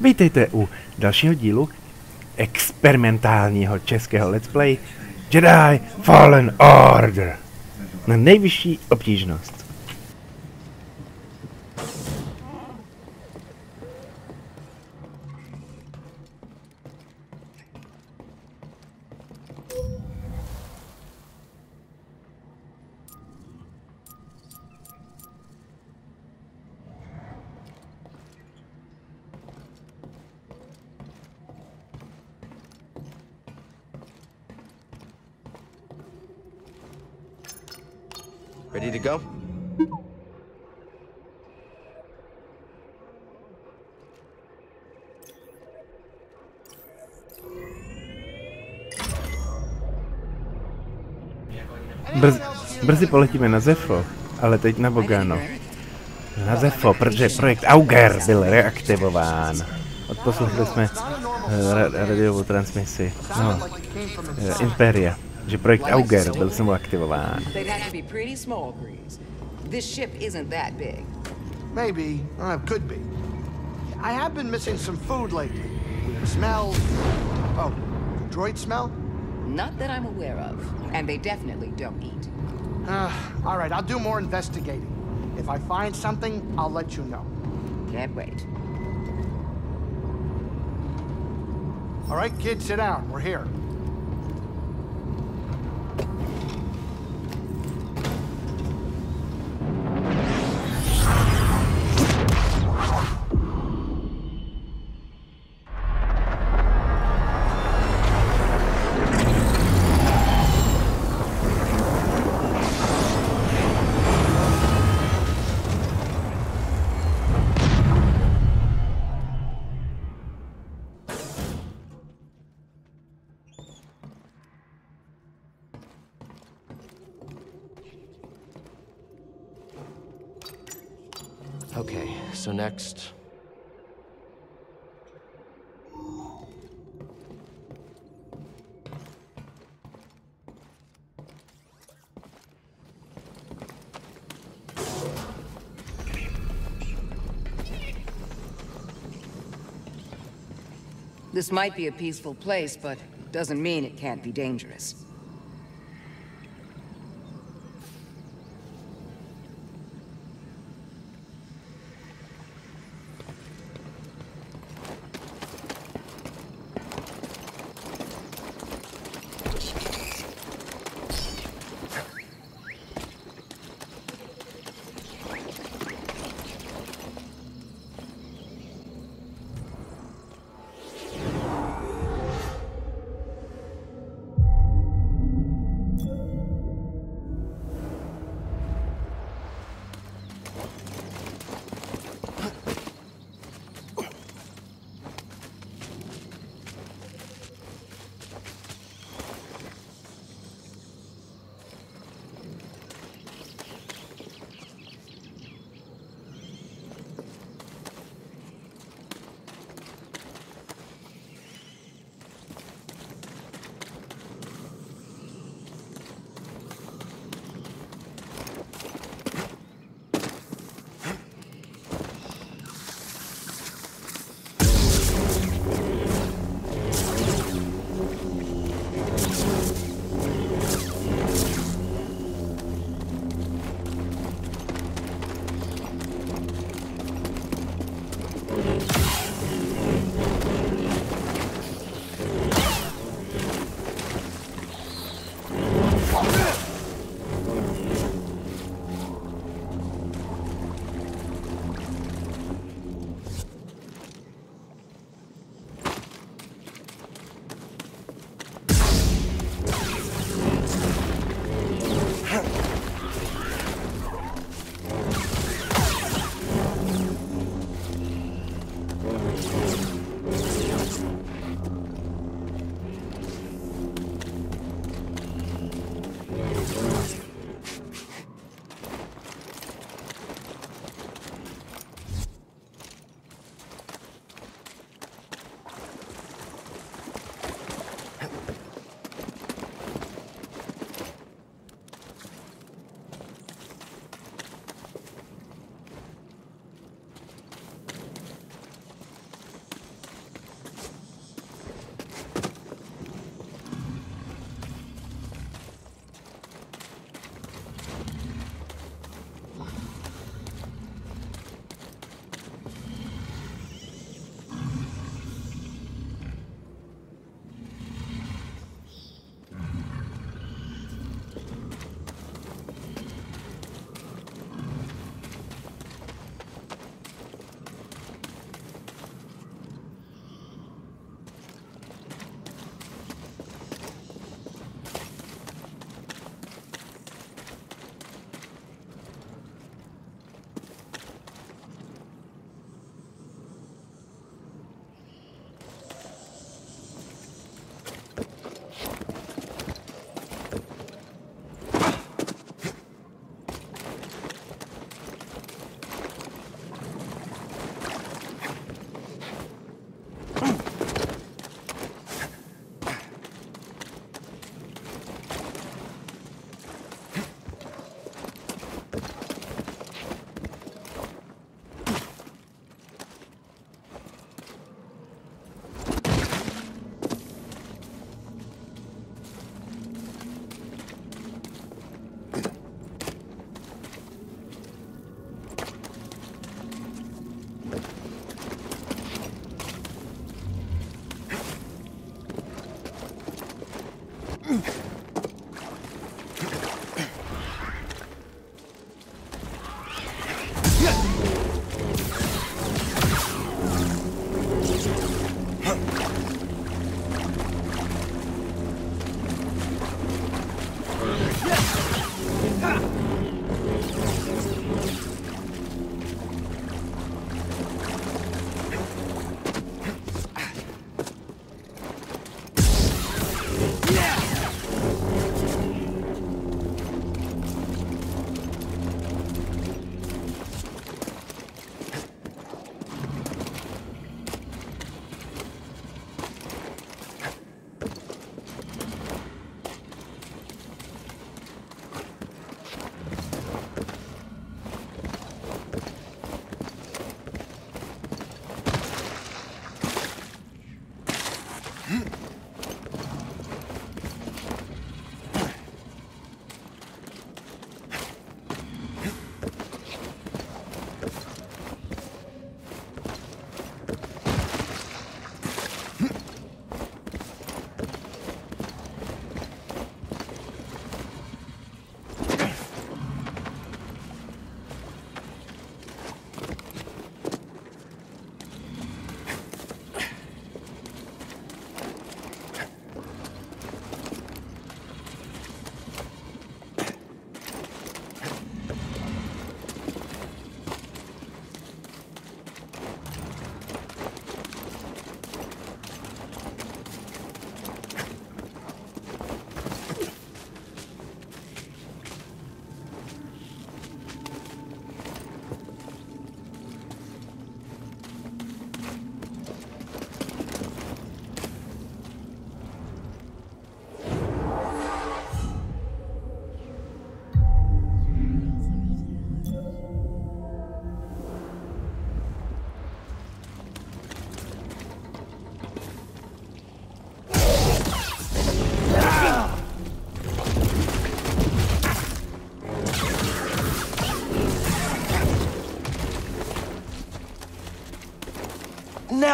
Vítejte u dalšího dílu experimentálního českého let's play Jedi Fallen Order na nejvyšší obtížnost. Brz, brzy poletíme na Zefo, ale teď na Bogano. Na Zefo, protože projekt Auger byl reaktivován. Odposlechli jsme eh, ra- radiovou transmisi. No, eh, Imperia. Že projekt Auger byl znovu aktivován. This ship isn't that big. Maybe. Uh, could be. I have been missing some food lately. Weird smells. Oh, droid smell? Not that I'm aware of. And they definitely don't eat. Uh, all right, I'll do more investigating. If I find something, I'll let you know. Can't wait. All right, kids, sit down. We're here. Next. This might be a peaceful place, but doesn't mean it can't be dangerous.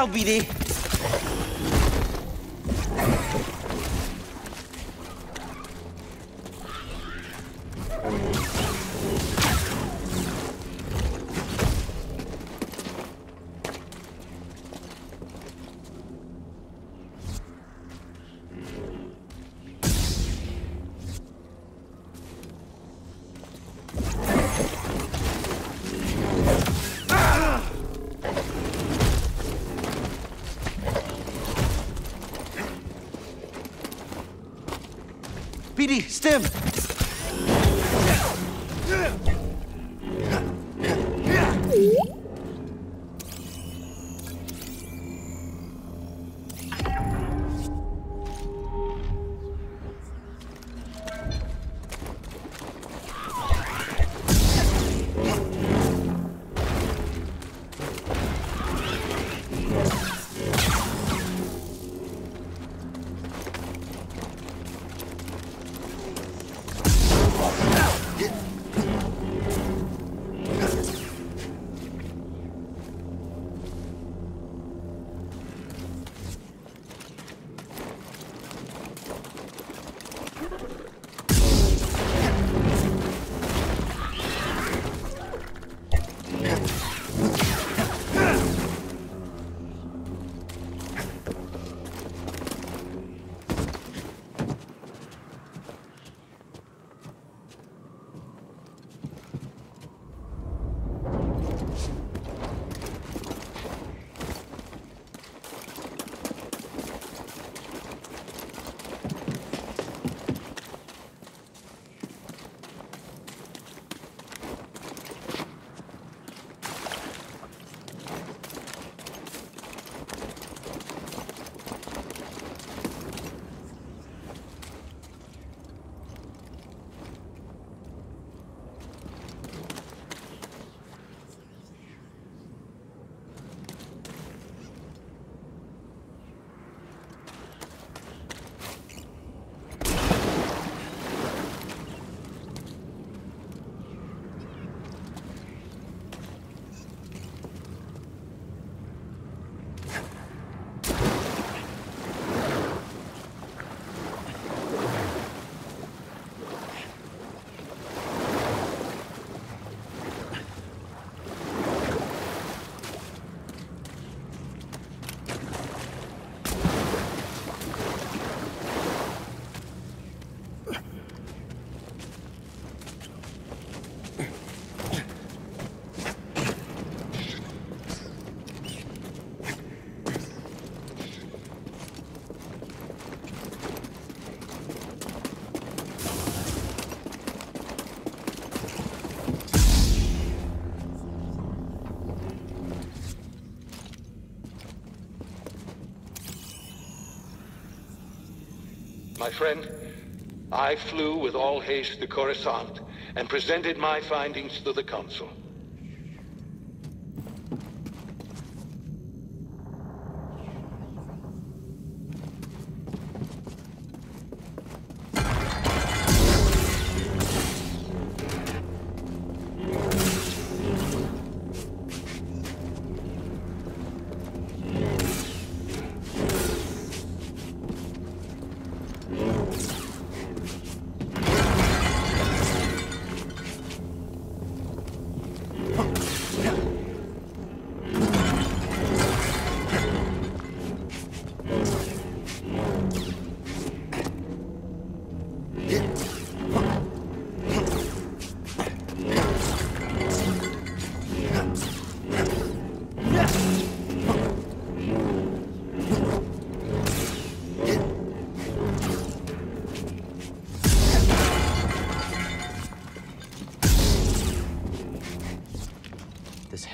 Ciao BD! Stim! My friend, I flew with all haste to Coruscant and presented my findings to the Council.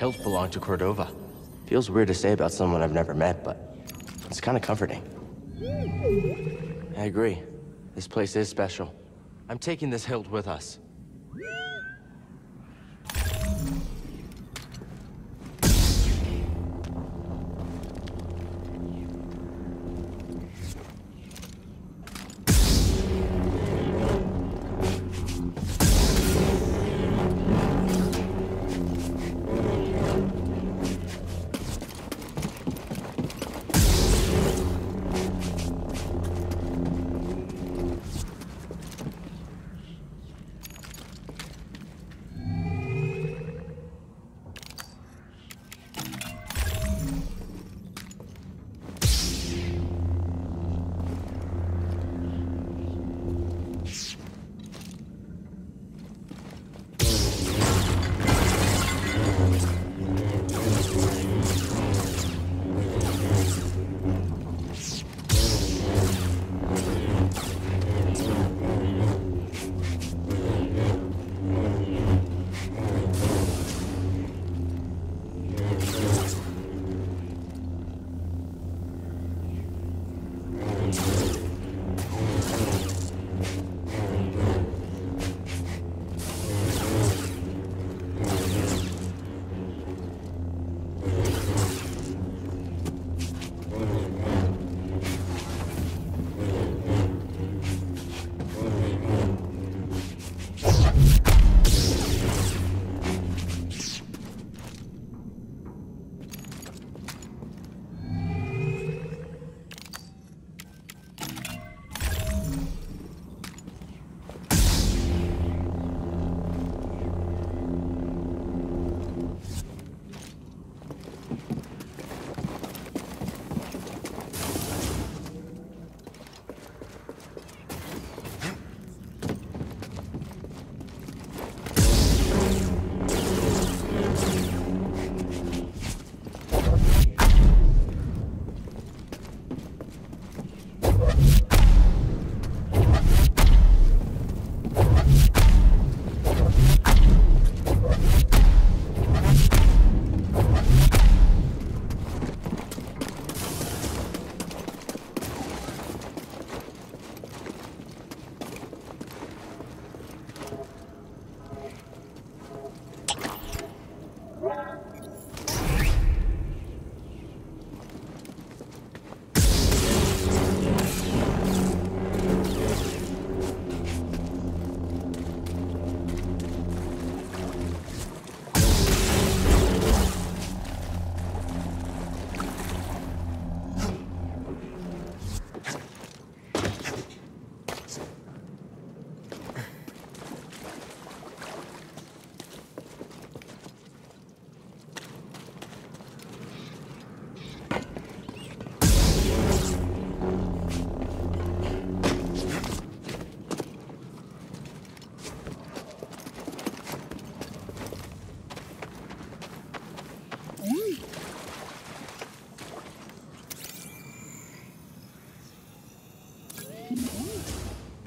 Hilt belonged to Cordova. Feels weird to say about someone I've never met, but it's kind of comforting. I agree. This place is special. I'm taking this hilt with us.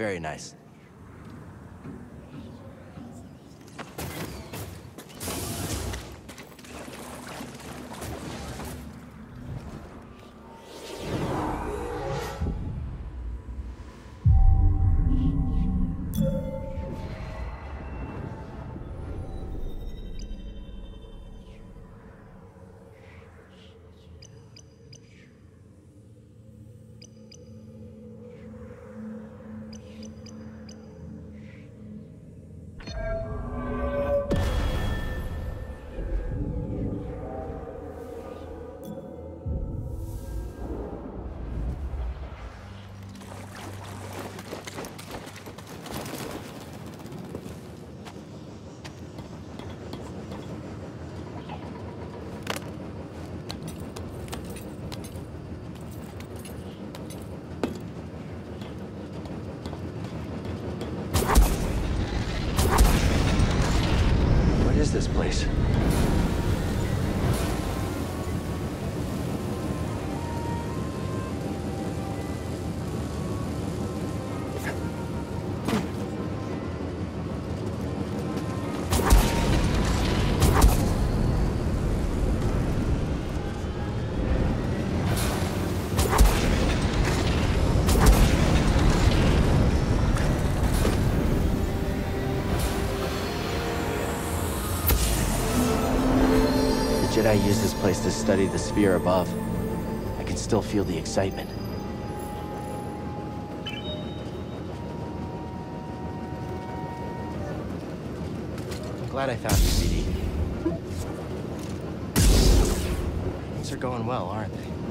Very nice. The Jedi used this place to study the sphere above. I can still feel the excitement. I'm glad I found you, BD. Things are going well, aren't they?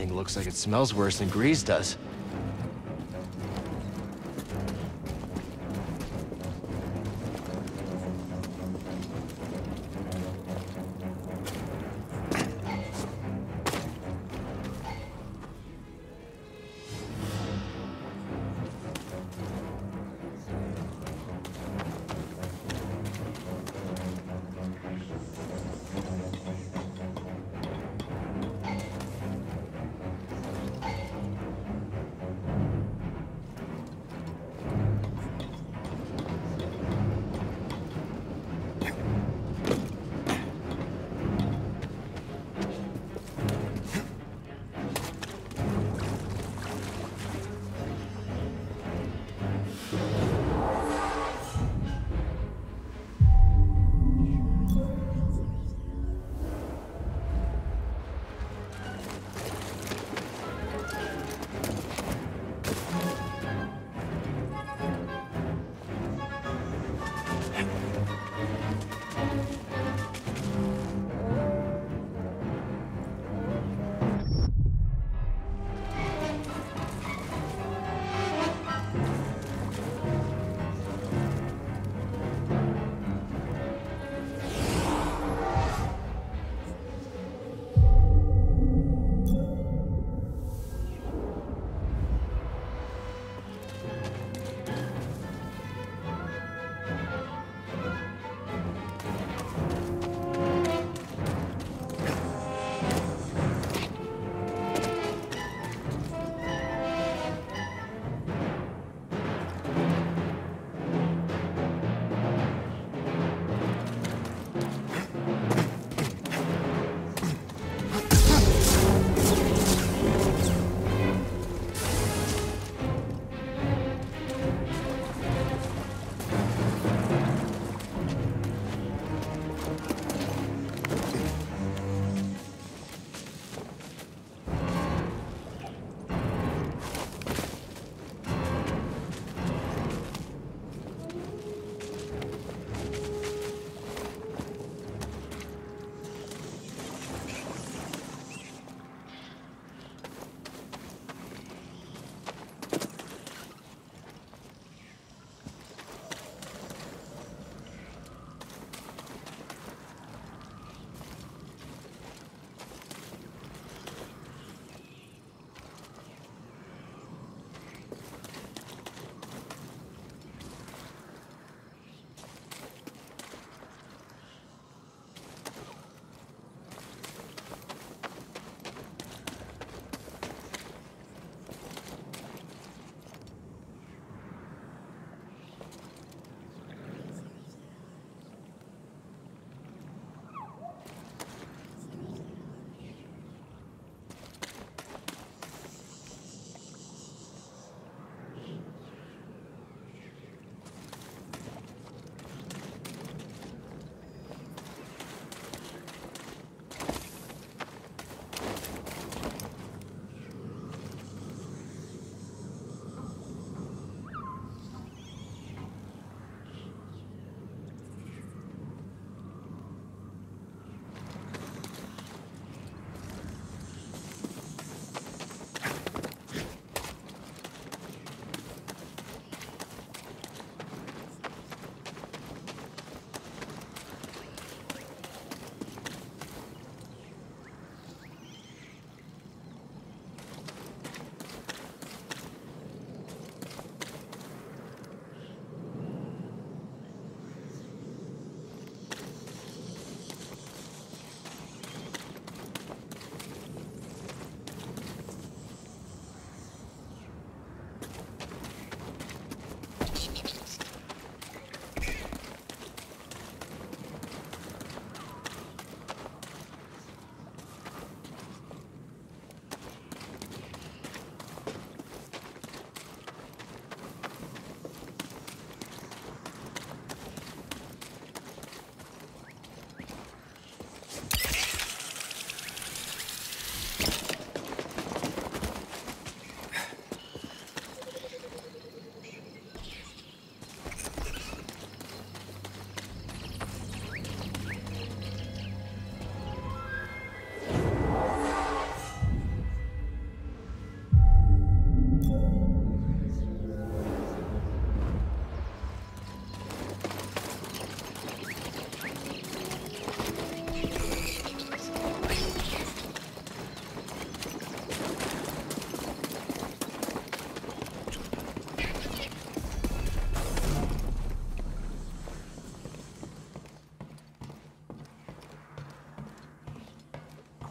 Thing looks like it smells worse than Greez does.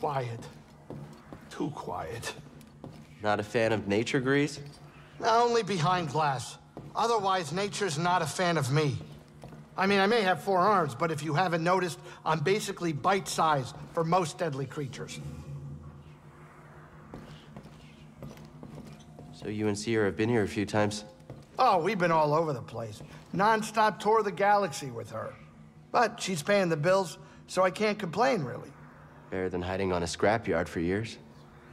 Quiet. Too quiet. Not a fan of nature, Greez? Only behind glass. Otherwise, nature's not a fan of me. I mean, I may have four arms, but if you haven't noticed, I'm basically bite-sized for most deadly creatures. So you and Cere have been here a few times. Oh, we've been all over the place. Non-stop tour of the galaxy with her. But she's paying the bills, so I can't complain, really. Better than hiding on a scrapyard for years.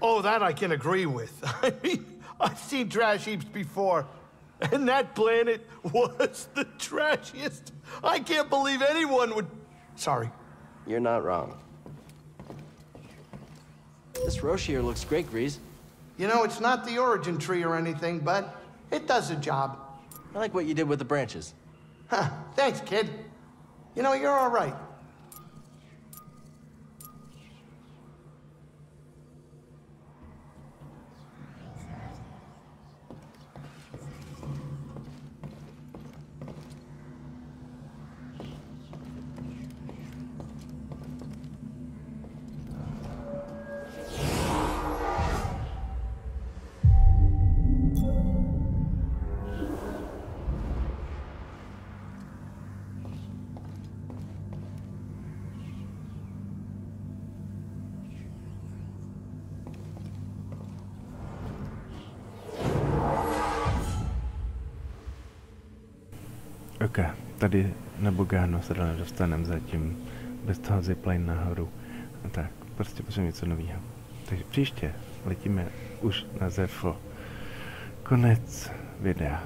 Oh, that I can agree with. I mean, I've seen trash heaps before, and that planet was the trashiest. I can't believe anyone would... Sorry. You're not wrong. This Rochier looks great, Greez. You know, it's not the origin tree or anything, but it does the job. I like what you did with the branches. Huh, thanks, kid. You know, you're all right. Ok, tady na Bogáno se dál nedostaneme zatím. Bez toho zipline nahoru. A tak, prostě potřebujeme něco nového. Takže příště letíme už na Zefo. Konec videa.